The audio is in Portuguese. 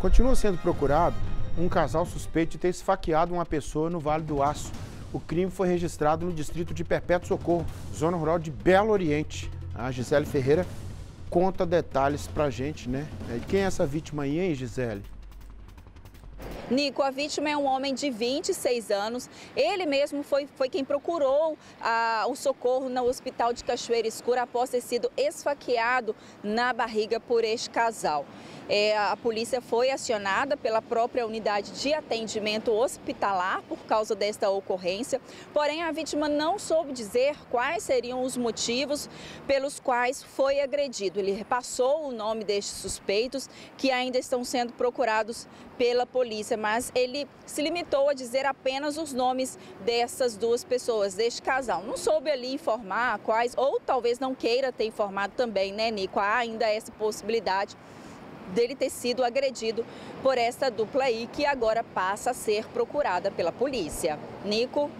Continua sendo procurado um casal suspeito de ter esfaqueado uma pessoa no Vale do Aço. O crime foi registrado no distrito de Perpétuo Socorro, zona rural de Belo Oriente. A Gisele Ferreira conta detalhes pra gente, né? Quem é essa vítima aí, hein, Gisele? Nico, a vítima é um homem de 26 anos. Ele mesmo foi, foi quem procurou ah, o socorro no hospital de Cachoeira Escura após ter sido esfaqueado na barriga por este casal. É, a polícia foi acionada pela própria unidade de atendimento hospitalar por causa desta ocorrência, porém a vítima não soube dizer quais seriam os motivos pelos quais foi agredido. Ele repassou o nome destes suspeitos que ainda estão sendo procurados pela polícia, mas ele se limitou a dizer apenas os nomes dessas duas pessoas, deste casal. Não soube ali informar quais, ou talvez não queira ter informado também, né, Nico? Há ainda essa possibilidade dele ter sido agredido por essa dupla aí, que agora passa a ser procurada pela polícia. Nico?